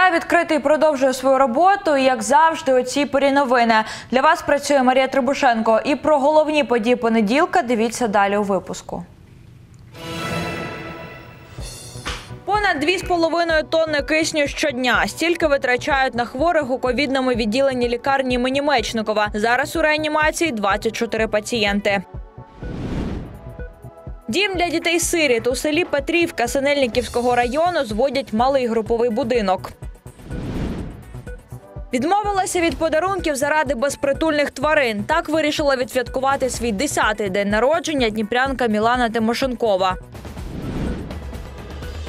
Вітаю, відкритий продовжує свою роботу. Як завжди, у цій порі новини для вас працює Марія Трибушенко. І про головні події понеділка дивіться далі у випуску. Понад 2,5 тонни кисню щодня. Стільки витрачають на хворих у ковідному відділенні лікарні імені Мечникова. Зараз у реанімації 24 пацієнти. Дім для дітей сиріт у селі Петрівка Синельниківського району зводять малий груповий будинок. Відмовилася від подарунків заради безпритульних тварин. Так вирішила відсвяткувати свій 10-й день народження дніпрянка Мілана Тимошенкова.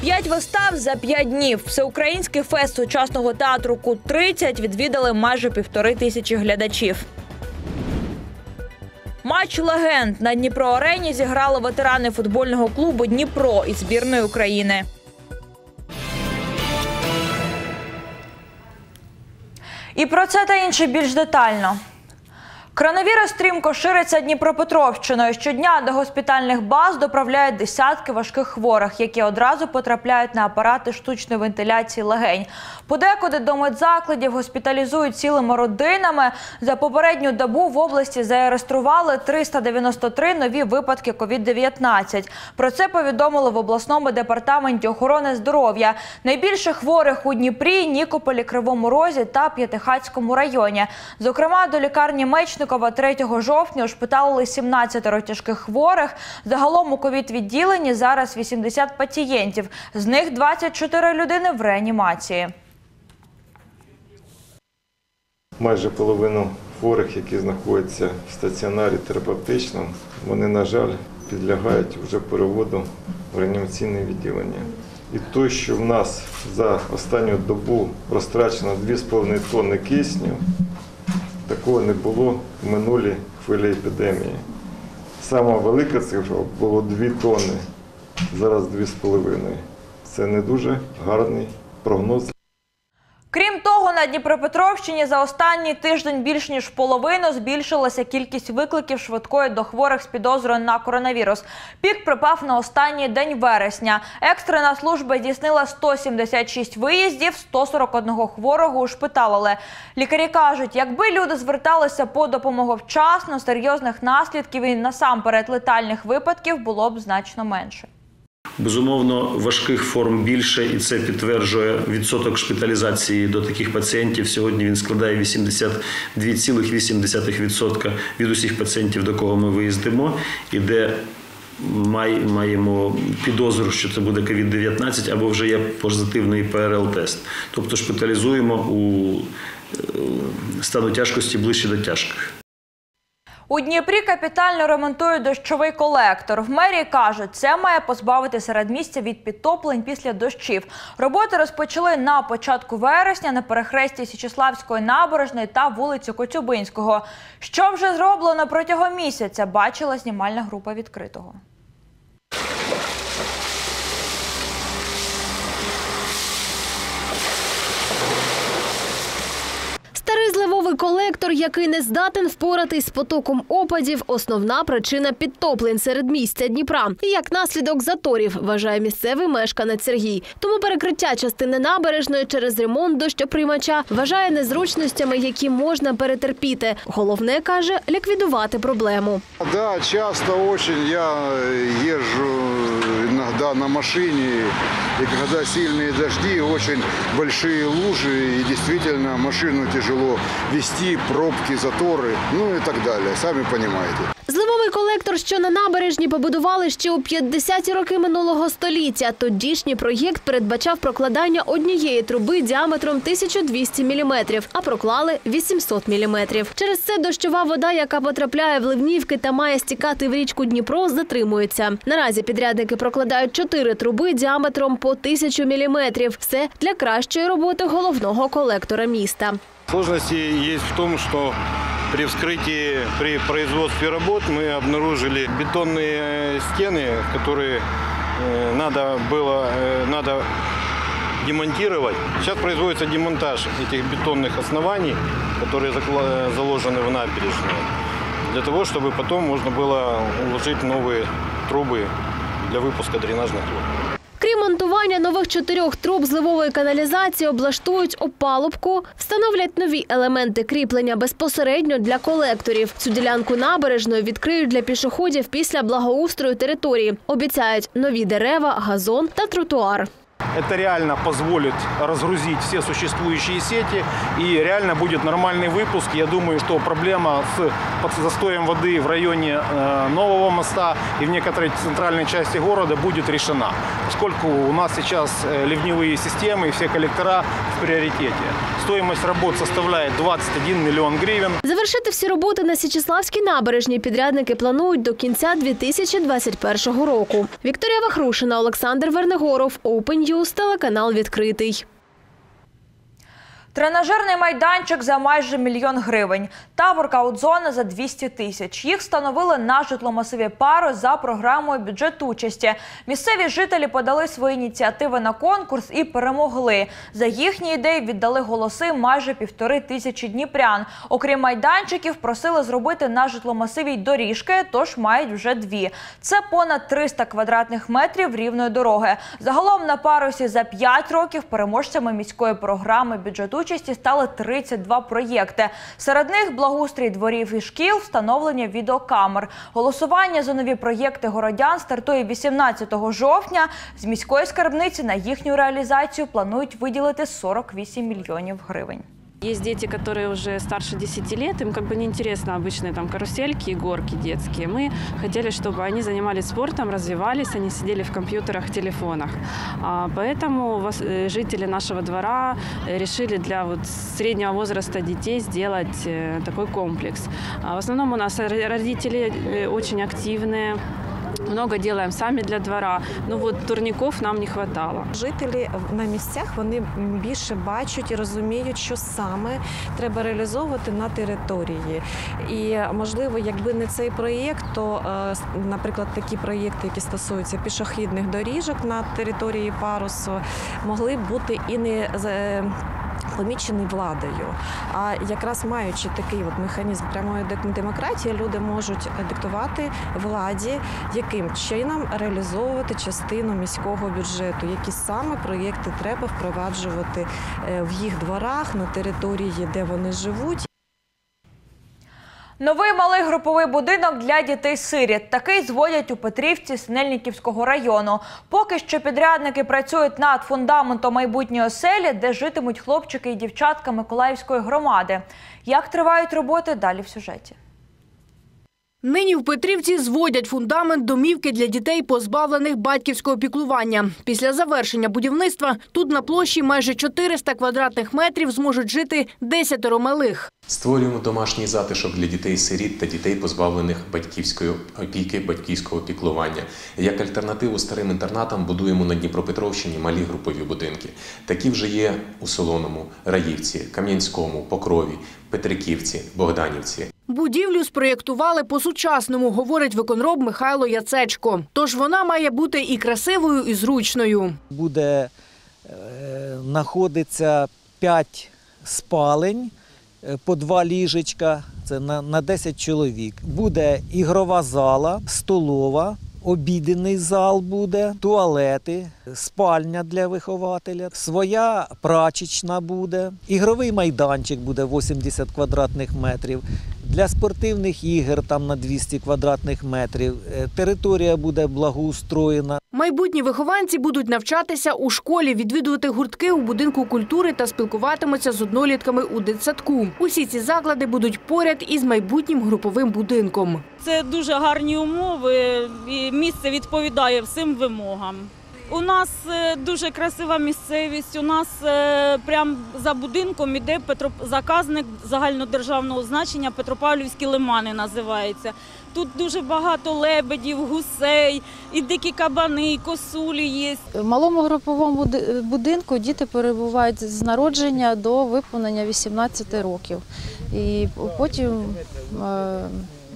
П'ять вистав за п'ять днів. Всеукраїнський фест сучасного театру Кут 30 відвідали майже півтори тисячі глядачів. Матч легенд на Дніпро Арені зіграли ветерани футбольного клубу Дніпро із збірної України. І про це та інше більш детально. Коронавірус стрімко шириться Дніпропетровщиною. Щодня до госпітальних баз доправляють десятки важких хворих, які одразу потрапляють на апарати штучної вентиляції легень. Подекуди до медзакладів госпіталізують цілими родинами. За попередню добу в області зареєстрували 393 нові випадки COVID-19. Про це повідомили в обласному департаменті охорони здоров'я. Найбільше хворих у Дніпрі, Нікополі, Кривому Розі та П'ятихатському районі. Зокрема, до лікарні Мечникова 3 жовтня ушпиталили 17 тяжких хворих. Загалом у ковід-відділенні зараз 80 пацієнтів. З них 24 людини в реанімації. Майже половину хворих, які знаходяться в стаціонарі терапевтичному, вони, на жаль, підлягають вже переводу в реанімаційне відділення. І то, що в нас за останню добу розтрачено 2,5 тонни кисню, такого не було в минулій хвилі епідемії. Сама велика цифра було 2 тонни, зараз 2,5. Це не дуже гарний прогноз Крім того, на Дніпропетровщині за останній тиждень більш ніж половину збільшилася кількість викликів швидкої до хворих з підозрою на коронавірус. Пік припав на останній день вересня. Екстрена служба здійснила 176 виїздів, 141 хворого ушпиталили. Лікарі кажуть, якби люди зверталися по допомогу вчасно, серйозних наслідків і насамперед летальних випадків було б значно менше. Безумовно, важких форм більше, і це підтверджує відсоток шпиталізації до таких пацієнтів. Сьогодні він складає 82,8% від усіх пацієнтів, до кого ми виїздимо, і де маємо підозру, що це буде COVID-19 або вже є позитивний ПРЛ-тест. Тобто шпиталізуємо у стану тяжкості ближче до тяжких. У Дніпрі капітально ремонтують дощовий колектор. В мерії кажуть, це має позбавити середмістя від підтоплень після дощів. Роботи розпочали на початку вересня на перехресті Січеславської набережної та вулиці Коцюбинського. Що вже зроблено протягом місяця, бачила знімальна група відкритого. Старий колектор, який не здатен впоратись з потоком опадів, основна причина підтоплень серед місця Дніпра. І як наслідок заторів, вважає місцевий мешканець Сергій. Тому перекриття частини набережної через ремонт дощоприймача вважає незручностями, які можна перетерпіти. Головне каже ліквідувати проблему. Да, часто очень я езжу иногда на машине, и когда сильные дожди, очень большие лужи, и действительно машину тяжело вести, пробки, заторы, ну и так далее, сами понимаете. Зливовий колектор, що на набережні побудували ще у 50-ті роки минулого століття. Тодішній проєкт передбачав прокладання однієї труби діаметром 1200 мм, а проклали 800 мм. Через це дощова вода, яка потрапляє в ливнівки та має стікати в річку Дніпро, затримується. Наразі підрядники прокладають чотири труби діаметром по 1000 мм. Все для кращої роботи головного колектора міста. Сложности есть в том, что при вскрытии, при производстве работ мы обнаружили бетонные стены, которые э, надо было э, надо демонтировать. Сейчас производится демонтаж этих бетонных оснований, которые заложены в набережную, для того, чтобы потом можно было уложить новые трубы для выпуска дренажных труб. Крім монтування нових чотирьох труб зливової каналізації облаштують опалубку, встановлять нові елементи кріплення безпосередньо для колекторів. Цю ділянку набережної відкриють для пішоходів після благоустрою території. Обіцяють нові дерева, газон та тротуар. Это реально позволит разгрузить все существующие сети и реально будет нормальный выпуск. Я думаю, что проблема с под- застоем воды в районе э, нового моста и в некоторой центральной части города будет решена, поскольку у нас сейчас э, ливневые системы и все коллектора в приоритете. Стоимость работ составляет 21 миллион гривен. Завершити всі роботи на Січеславській набережній підрядники планують до кінця 2021 року. Вікторія Вахрушина, Олександр Вернегоров, Open News, телеканал відкритий. Тренажерний майданчик за майже мільйон гривень та воркаут-зона за 200 тисяч. Їх встановили на житломасиві пару за програмою бюджет участі. Місцеві жителі подали свої ініціативи на конкурс і перемогли. За їхні ідеї віддали голоси майже півтори тисячі дніпрян. Окрім майданчиків, просили зробити на житломасиві доріжки, тож мають вже дві. Це понад 300 квадратних метрів рівної дороги. Загалом на парусі за 5 років переможцями міської програми бюджет участі стали 32 проєкти. Серед них благоустрій дворів і шкіл, встановлення відеокамер. Голосування за нові проєкти городян стартує 18 жовтня. З міської скарбниці на їхню реалізацію планують виділити 48 мільйонів гривень. Есть дети, которые уже старше 10 лет, им как бы неинтересно обычные там карусельки и горки детские. Мы хотели, чтобы они занимались спортом, развивались, они сидели в компьютерах, телефонах. А, Поэтому э, жители нашего двора э, решили для вот среднего возраста детей сделать э, такой комплекс. А В основном у нас ро- родители очень активные, много делаем сами для двора. Ну вот турников нам не хватало. Жителі на місцях вони більше бачать і розуміють, що саме треба реалізовувати на території. І можливо, якби не цей проєкт, то, е, наприклад, такі проєкти, які стосуються пішохідних доріжок на території парусу, могли б бути і не е, помічений владою. А якраз маючи такий от механізм прямої демократії, люди можуть диктувати владі, яким чином реалізовувати частину міського бюджету, які саме проєкти треба впроваджувати е, в їх дворах на території, де вони живуть. Новий малий груповий будинок для дітей-сиріт. Такий зводять у Петрівці Снельниківського району. Поки що підрядники працюють над фундаментом майбутньої оселі, де житимуть хлопчики і дівчатка Миколаївської громади. Як тривають роботи, далі в сюжеті. Нині в Петрівці зводять фундамент домівки для дітей, позбавлених батьківського піклування. Після завершення будівництва тут на площі майже 400 квадратних метрів зможуть жити десятеро малих. Створюємо домашній затишок для дітей-сиріт та дітей, позбавлених батьківської опіки, батьківського піклування. Як альтернативу старим інтернатам будуємо на Дніпропетровщині малі групові будинки. Такі вже є у Солоному, Раївці, Кам'янському, Покрові, Петриківці, Богданівці. Будівлю спроєктували по-сучасному, говорить виконроб Михайло Яцечко. Тож вона має бути і красивою, і зручною. буде е, знаходиться 5 спалень е, по два ліжечка, це на, на 10 чоловік. Буде ігрова зала, столова, обіденний зал буде, туалети, спальня для вихователя, своя прачечна буде, ігровий майданчик буде 80 квадратних метрів. Для спортивних ігор там на 200 квадратних метрів. Е, Територія буде благоустроєна. Майбутні вихованці будуть навчатися у школі, відвідувати гуртки у будинку культури та спілкуватимуться з однолітками у дитсадку. Усі ці заклади будуть поряд із майбутнім груповим будинком. Це дуже гарні умови, і місце відповідає всім вимогам. У нас е, дуже красива місцевість. У нас е, прямо за будинком іде заказник загальнодержавного значення Петропавлівські лимани називається. Тут дуже багато лебедів, гусей, і дикі кабани, і косулі є. В малому груповому будинку діти перебувають з народження до виповнення 18 років. І потім е,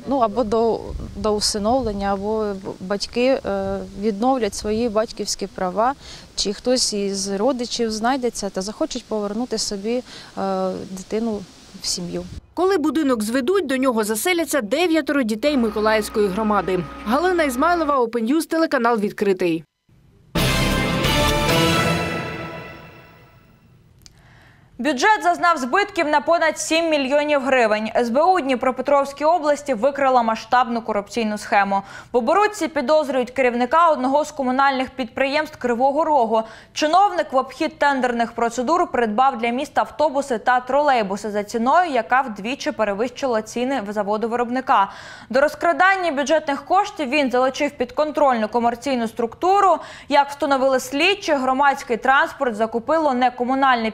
ну, або до, до усиновлення, або батьки е, відновлять свої батьківські права, чи хтось із родичів знайдеться та захочуть повернути собі е, дитину в сім'ю. Коли будинок зведуть, до нього заселяться дев'ятеро дітей Миколаївської громади. Галина Ізмайлова, News, телеканал відкритий. Бюджет зазнав збитків на понад 7 мільйонів гривень. СБУ Дніпропетровській області викрила масштабну корупційну схему. Поборотці підозрюють керівника одного з комунальних підприємств Кривого Рогу. Чиновник в обхід тендерних процедур придбав для міста автобуси та тролейбуси за ціною, яка вдвічі перевищила ціни в заводу виробника. До розкрадання бюджетних коштів він залучив підконтрольну комерційну структуру. Як встановили слідчі, громадський транспорт закупило не комунальне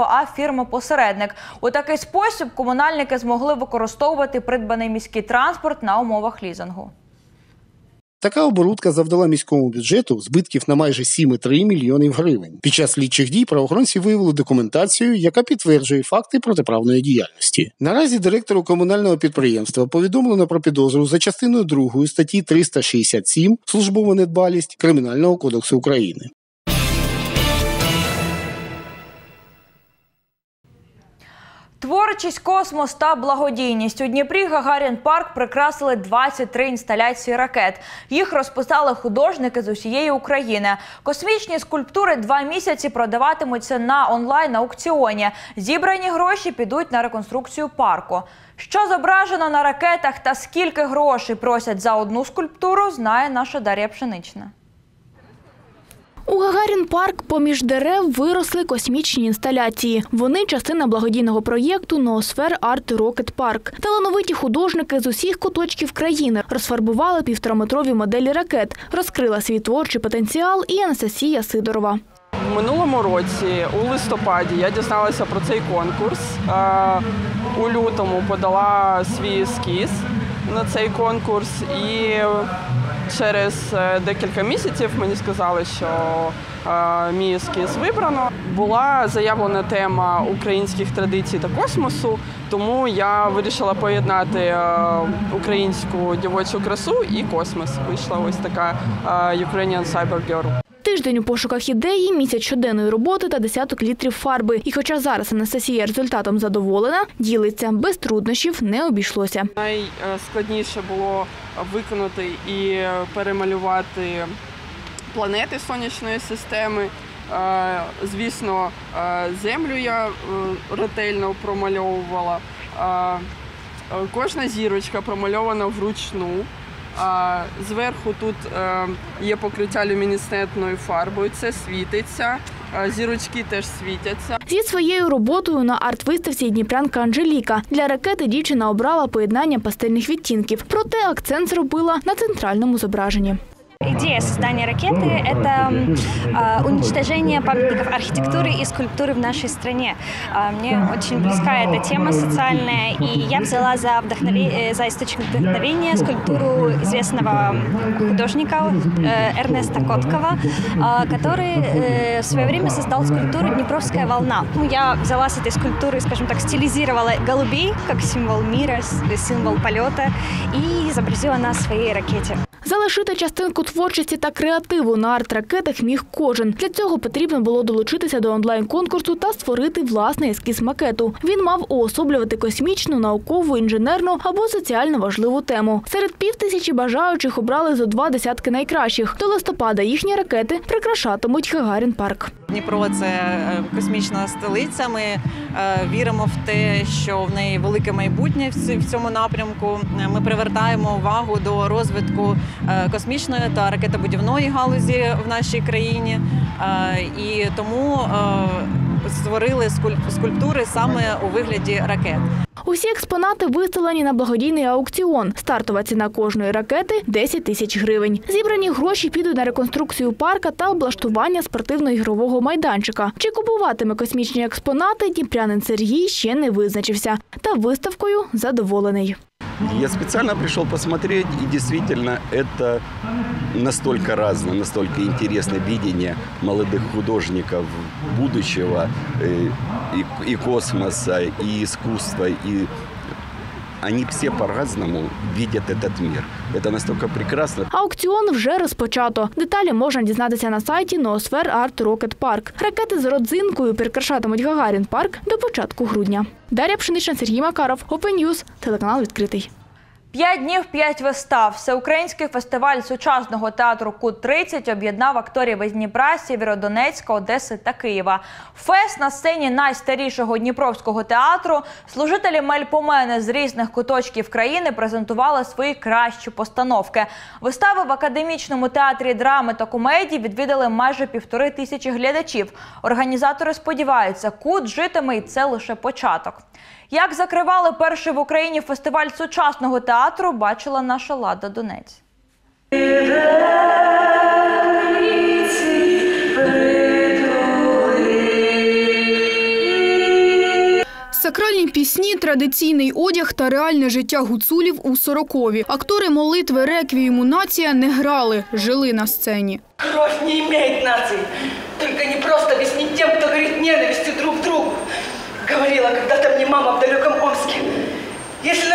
підприємство, а фірма-посередник. У такий спосіб комунальники змогли використовувати придбаний міський транспорт на умовах лізингу. Така оборудка завдала міському бюджету збитків на майже 7,3 мільйонів гривень. Під час слідчих дій правоохоронці виявили документацію, яка підтверджує факти протиправної діяльності. Наразі директору комунального підприємства повідомлено про підозру за частиною 2 статті 367 службова недбалість Кримінального кодексу України. Творчість, космос та благодійність у Дніпрі Гагарін парк прикрасили 23 інсталяції ракет. Їх розписали художники з усієї України. Космічні скульптури два місяці продаватимуться на онлайн аукціоні. Зібрані гроші підуть на реконструкцію парку. Що зображено на ракетах та скільки грошей просять за одну скульптуру, знає наша Дар'я Пшенична. У Гагарін парк поміж дерев виросли космічні інсталяції. Вони частина благодійного проєкту Noosphere Art Rocket Park. Талановиті художники з усіх куточків країни розфарбували півтораметрові моделі ракет. Розкрила свій творчий потенціал і Анастасія Сидорова. В минулому році, у листопаді, я дізналася про цей конкурс. Е, У лютому подала свій ескіз на цей конкурс, і через е, декілька місяців мені сказали, що е, мій ескіз вибрано. Була заявлена тема українських традицій та космосу, тому я вирішила поєднати е, українську дівочу красу і космос. Вийшла ось така Ukrainian Cyber Girl. Тиждень у пошуках ідеї, місяць щоденної роботи та десяток літрів фарби. І хоча зараз Анастасія результатом задоволена, ділиться без труднощів не обійшлося. Найскладніше було виконати і перемалювати планети сонячної системи. Е, Звісно, е, землю я е, ретельно промальовувала. Кожна зірочка промальована вручну. А зверху тут е, є покриття люмінесцентною фарбою, це світиться. Зірочки теж світяться. Зі своєю роботою на арт-виставці Дніпрянка Анжеліка для ракети дівчина обрала поєднання пастельних відтінків, проте акцент зробила на центральному зображенні. Идея создания ракеты – это э, уничтожение памятников архитектуры и скульптуры в нашей стране. Э, мне очень близка эта тема социальная, и я взяла за, вдохнове- э, за источник вдохновения скульптуру известного художника э, Эрнеста Коткова, э, который э, в свое время создал скульптуру «Днепровская волна». Ну, я взяла с этой скульптуры, скажем так, стилизировала голубей как символ мира, с- символ полета, и изобразила на своей ракете. Залишити частинку творчості та креативу на арт-ракетах міг кожен. Для цього потрібно було долучитися до онлайн-конкурсу та створити власний ескіз макету. Він мав уособлювати космічну, наукову, інженерну або соціально важливу тему. Серед півтисячі бажаючих обрали зо два десятки найкращих. До листопада їхні ракети прикрашатимуть Гагарін парк. Дніпро це е, космічна столиця. Ми е, віримо в те, що в неї велике майбутнє в цьому напрямку. Ми привертаємо увагу до розвитку е, космічної та ракетобудівної галузі в нашій країні. І тому створили скульп- скульптури саме у вигляді ракет. Усі експонати виставлені на благодійний аукціон. Стартова ціна кожної ракети 10 тисяч гривень. Зібрані гроші підуть на реконструкцію парка та облаштування спортивно-ігрового майданчика. Чи купуватиме космічні експонати, дніпрянин Сергій ще не визначився. Та виставкою задоволений. Я специально пришел посмотреть, и действительно это настолько разное, настолько интересное видение молодых художников будущего, э, и, и космоса, и искусства, и они все по-разному видят этот мир. Это настолько прекрасно. Аукціон вже розпочато. Деталі можна дізнатися на сайті Noosphere Art Rocket Park. Ракети з родзинкою прикрашатимуть Гагарін парк до початку грудня. Дар'я Пшенична, Сергій Макаров, Open News, телеканал відкритий. П'ять днів, п'ять вистав. Всеукраїнський фестиваль сучасного театру Кут-30 об'єднав акторів із Дніпра, Сєвєродонецька, Одеси та Києва. Фест на сцені найстарішого Дніпровського театру служителі Мельпомени з різних куточків країни презентували свої кращі постановки. Вистави в академічному театрі драми та комедії відвідали майже півтори тисячі глядачів. Організатори сподіваються, кут житиме і це лише початок. Як закривали перший в Україні фестиваль сучасного театру, бачила наша Лада Донець. Сакральні пісні, традиційний одяг та реальне життя гуцулів у сорокові. Актори молитви реквієму нація не грали, жили на сцені. Кровь не имеет нации. Только не просто объяснить тем, кто говорит ненавистью друг другу. Говорила когда-то мне мама в далеком Омске. Если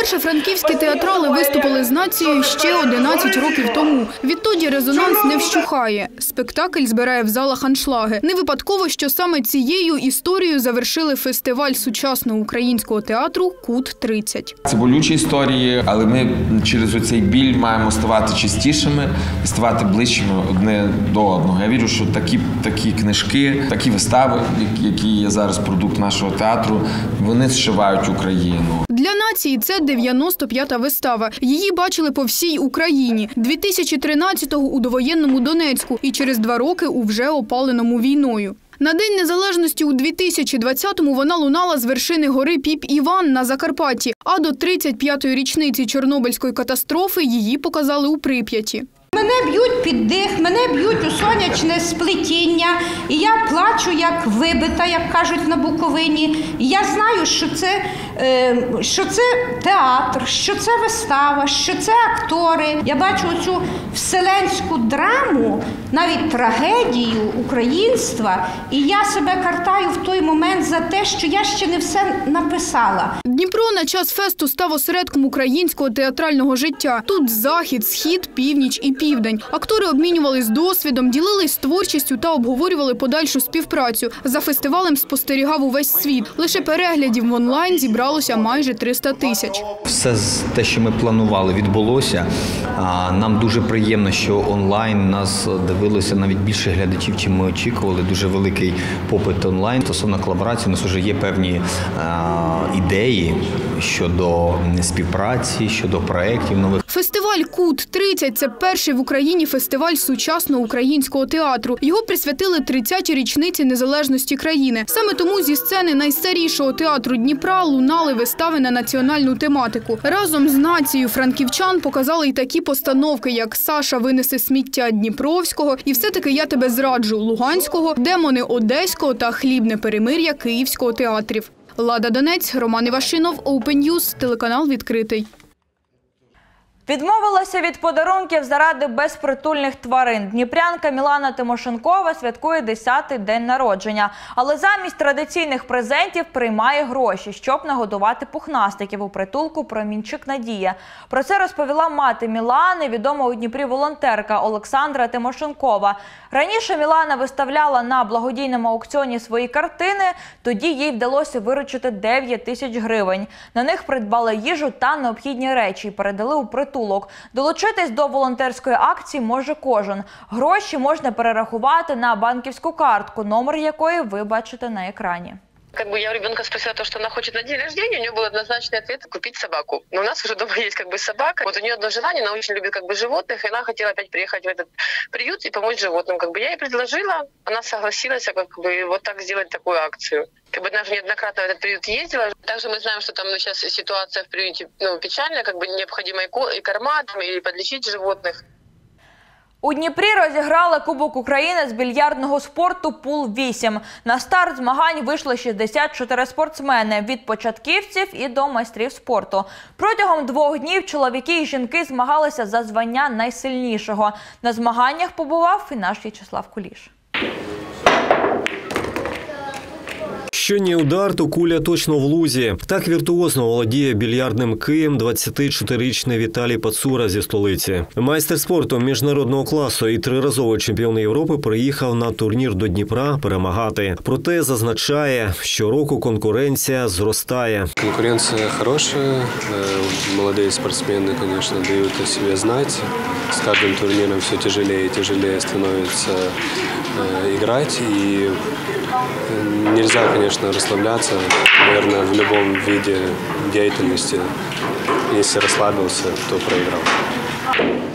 выживешь. Перше франківські театрали виступили з нацією ще 11 років тому. Відтоді резонанс не вщухає. Спектакль збирає в залах аншлаги. Не випадково, що саме цією історією завершили фестиваль сучасного українського театру Кут 30 Це болючі історії, але ми через оцей біль маємо ставати чистішими ставати ближчими одне до одного. Я вірю, що такі, такі книжки, такі вистави, які є зараз продукт нашого театру, вони зшивають Україну. Для нації це 95-та вистава. Її бачили по всій Україні. 2013-го у довоєнному Донецьку і через два роки у вже опаленому війною. На День Незалежності у 2020-му вона лунала з вершини гори Піп Іван на Закарпатті, а до 35-ї річниці Чорнобильської катастрофи її показали у Прип'яті. Мене б'ють під дих, мене б'ють у сонячне сплетіння, і я плачу як вибита, як кажуть на Буковині. Я знаю, що це, е, що це театр, що це вистава, що це актори. Я бачу цю вселенську драму, навіть трагедію українства, і я себе картаю в той момент за те, що я ще не все написала. Дніпро на час фесту став осередком українського театрального життя. Тут захід, схід, північ і південь. Актори обмінювались досвідом, ділились творчістю та обговорювали подальшу співпрацю. За фестивалем спостерігав увесь світ. Лише переглядів в онлайн зібралося майже 300 тисяч. Все те, що ми планували, відбулося. Нам дуже приємно, що онлайн нас дивилося навіть більше глядачів, чим ми очікували. Дуже великий попит онлайн. Стосовно колаборації, у нас вже є певні ідеї щодо співпраці, щодо проєктів нових. Фестиваль Кут 30 це перший в Україні фестиваль сучасного українського театру. Його присвятили 30-й річниці незалежності країни. Саме тому зі сцени найстарішого театру Дніпра лунали вистави на національну тематику. Разом з нацією франківчан показали й такі постановки, як Саша винесе сміття Дніпровського і все-таки я тебе зраджу Луганського, демони Одеського та хлібне перемир'я Київського театрів. Лада Донець, Роман Івашинов, Open News, телеканал відкритий. Відмовилася від подарунків заради безпритульних тварин. Дніпрянка Мілана Тимошенкова святкує 10-й день народження, але замість традиційних презентів приймає гроші, щоб нагодувати пухнастиків у притулку Промінчик Надія. Про це розповіла мати Мілани, відома у Дніпрі волонтерка Олександра Тимошенкова. Раніше Мілана виставляла на благодійному аукціоні свої картини. Тоді їй вдалося виручити 9 тисяч гривень. На них придбали їжу та необхідні речі і передали у притулок. Долучитись до волонтерської акції може кожен. Гроші можна перерахувати на банківську картку, номер якої ви бачите на екрані. Как бы я у ребенка спросила то, что она хочет на день рождения, у нее был однозначный ответ – купить собаку. Но у нас уже дома есть как бы собака. Вот у нее одно желание, она очень любит как бы животных, и она хотела опять приехать в этот приют и помочь животным. Как бы я ей предложила, она согласилась как бы вот так сделать такую акцию. Как бы она же неоднократно в этот приют ездила. Также мы знаем, что там ну, сейчас ситуация в приюте ну, печальная, как бы необходимо и корма, там, и подлечить животных. У Дніпрі розіграли Кубок України з більярдного спорту Пул 8. На старт змагань вийшли 64 спортсмени від початківців і до майстрів спорту. Протягом двох днів чоловіки і жінки змагалися за звання найсильнішого. На змаганнях побував і наш В'ячеслав Куліш. Щодній удар, то куля точно в лузі. Так віртуозно володіє більярдним києм 24-річний Віталій Пацура зі столиці. Майстер спорту міжнародного класу і триразовий чемпіон Європи приїхав на турнір до Дніпра перемагати. Проте зазначає, щороку конкуренція зростає. Конкуренция хорошая, э, молодые спортсмены, конечно, дают о себе знать. С каждым турниром все тяжелее и тяжелее становится э, играть. Нельзя, конечно, расслабляться, наверное, в любом виде деятельности. Если расслабился, то проиграл.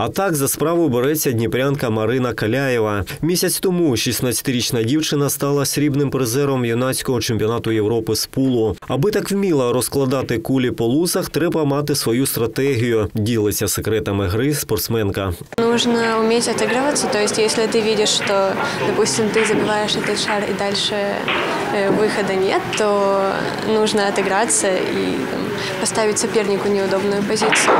А так за справу береться дніпрянка Марина Каляєва. Місяць тому 16-річна дівчина стала срібним призером юнацького чемпіонату Європи з пулу. Аби так вміла розкладати кулі по лусах, треба мати свою стратегію. Ділиться секретами гри спортсменка. Нужно уметь отыгрываться, то есть если ты видишь, что, допустим, ты забиваешь этот шар и дальше э, выхода нет, то нужно отыграться и там, поставить сопернику неудобную позицию,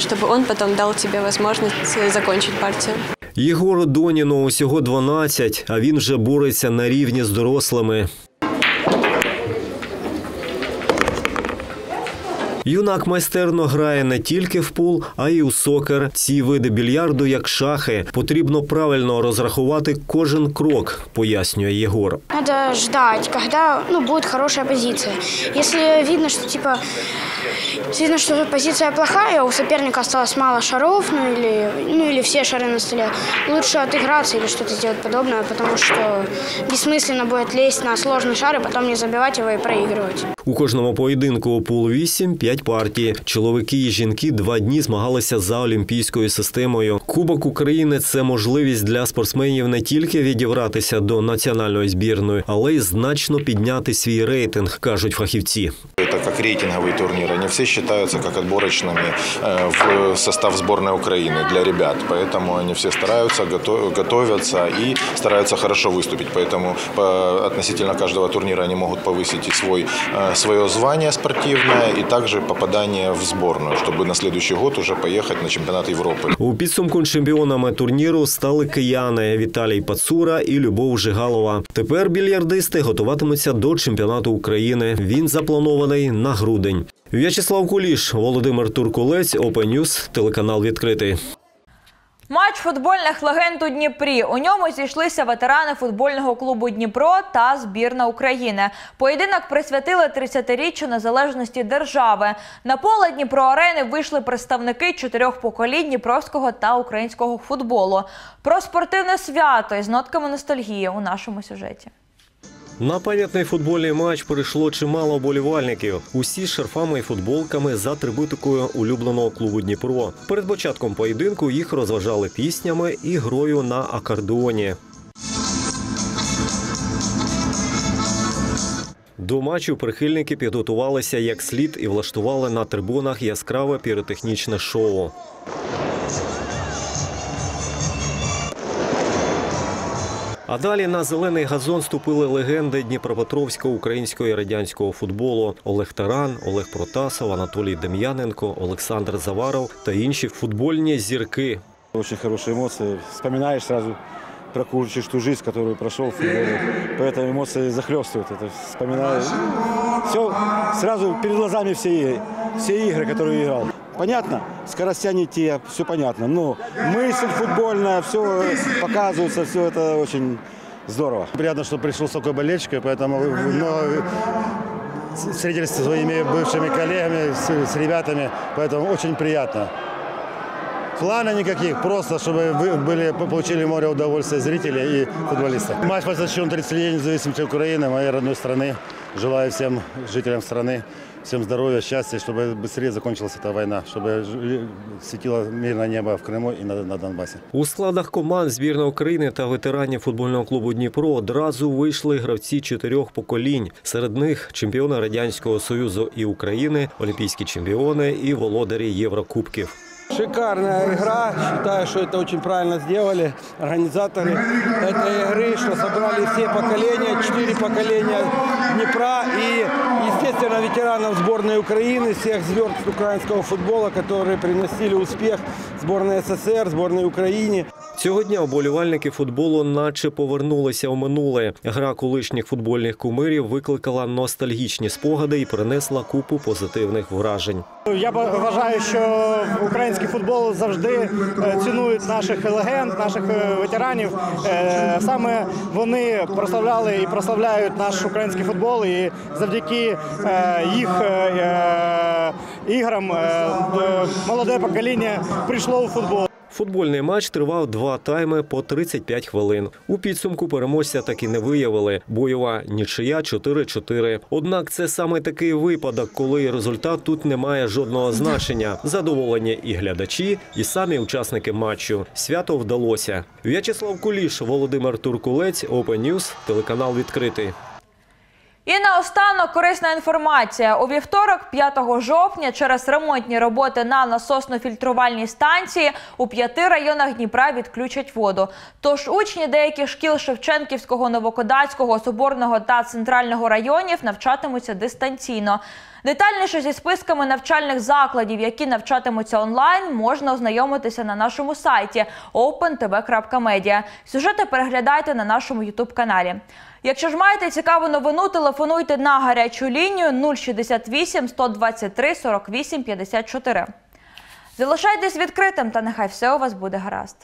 чтобы он потом дал тебе возможность э, закончить партию. Єгору Доніну усього 12, а він вже бореться на рівні з дорослими. Юнак майстерно грає не тільки в пул, а й у сокер. Ці види більярду як шахи. Потрібно правильно розрахувати кожен крок, пояснює Єгор. Надо ждать, когда ну, будет хорошая позиция. Если видно, что типа видно, что позиция плохая, у соперника осталось мало шаров, ну или, ну или все шары на столе, лучше отыграться или что-то сделать подобное, потому что бессмысленно будет лезть на сложный шар и потом не забивать его и проигрывать. У кожному поєдинку у пул 8 – 5 партій. Чоловіки і жінки два дні змагалися за олімпійською системою. Кубок України це можливість для спортсменів не тільки відібратися до національної збірної, але й значно підняти свій рейтинг, кажуть фахівці. Это как рейтинговый турнир. Они все считаются как отборочными э, в состав сборной Украины для ребят. Поэтому они все стараются, гото- готовятся и стараются хорошо выступить. Поэтому по, относительно каждого турнира они могут повысить и свой, э, свое звание спортивное, и также попадание в сборную, чтобы на следующий год уже поехать на чемпионат Европы. У підсумку чемпіонами турніру стали кияни Віталій Пацура і Любов Жигалова. Тепер більярдисти готуватимуться до чемпіонату України. Він запланований на грудень. В'ячеслав Куліш, Володимир Туркулець, News, телеканал відкритий. Матч футбольних легенд у Дніпрі. У ньому зійшлися ветерани футбольного клубу Дніпро та збірна України. Поєдинок присвятили 30-річчю незалежності держави. На поле Дніпро арени вийшли представники чотирьох поколінь дніпровського та українського футболу. Про спортивне свято із нотками ностальгії у нашому сюжеті. На пам'ятний футбольний матч прийшло чимало вболівальників. Усі з шарфами і футболками з атрибутикою улюбленого клубу Дніпро. Перед початком поєдинку їх розважали піснями і грою на акордеоні. До матчу прихильники підготувалися як слід і влаштували на трибунах яскраве піротехнічне шоу. А далі на зелений газон ступили легенди Дніпропетровського українського і радянського футболу Олег Таран, Олег Протасов, Анатолій Дем'яненко, Олександр Заваров та інші футбольні зірки. Очень хорошие эмоции. Вспоминаешь сразу, прокручиваешь ту жизнь, которую прошел в футболе. Поэтому эмоции захлестывают. Это вспоминаешь. Все, сразу перед глазами все, игры, все игры, которые играл. Понятно, скоростя не те, все понятно. Но мысль футбольная, все показывается, все это очень здорово. Приятно, что пришел с такой болельщикой, поэтому много встретились со своими бывшими коллегами, с, с ребятами, поэтому очень приятно. Плана никаких, просто чтобы вы были, получили море удовольствия зрители и футболисты. Матч посвящен 30-летию независимости Украины, моей родной страны. Желаю всем жителям страны всем здоровья, счастья, чтобы быстрее закончилась эта война, чтобы жили- светило мирное небо в Крыму и на, на Донбассе. У складах команд збірної України та ветеранів футбольного клубу Дніпро одразу вийшли гравці чотирьох поколінь. Серед них чемпіони радянського союзу і України, олімпійські чемпіони і володарі Єврокубків. Шикарная игра. Считаю, что это очень правильно сделали организаторы этой игры, что собрали все поколения, четыре поколения Днепра и, естественно, ветеранов сборной Украины, всех звезд украинского футбола, которые приносили успех сборной СССР, сборной Украине. Цього дня оболівальники футболу наче повернулися у минуле. Гра колишніх футбольних кумирів викликала ностальгічні спогади і принесла купу позитивних вражень. Я вважаю, що український футбол завжди е, цінують наших легенд, наших е, ветеранів. Е, Саме вони прославляли і прославляють наш український футбол, і завдяки їх іграм молоде покоління прийшло у футбол. Футбольний матч тривав два тайми по 35 хвилин. У підсумку переможця так і не виявили. Бойова нічия 4-4. Однак це саме такий випадок, коли результат тут не має жодного значення. Задоволені і глядачі, і самі учасники матчу. Свято вдалося. В'ячеслав Куліш, Володимир Туркулець, Open News, телеканал відкритий. І наостанок корисна інформація. У вівторок, 5 жовтня, через ремонтні роботи на насосно-фільтрувальній станції у п'яти районах Дніпра відключать воду. Тож учні деяких шкіл Шевченківського, Новокодацького, Соборного та Центрального районів навчатимуться дистанційно. Детальніше зі списками навчальних закладів, які навчатимуться онлайн, можна ознайомитися на нашому сайті opentv.media. Сюжети переглядайте на нашому ютуб-каналі. Якщо ж маєте цікаву новину, телефонуйте на гарячу лінію 068 123 48 54. Залишайтесь відкритим та нехай все у вас буде гаразд.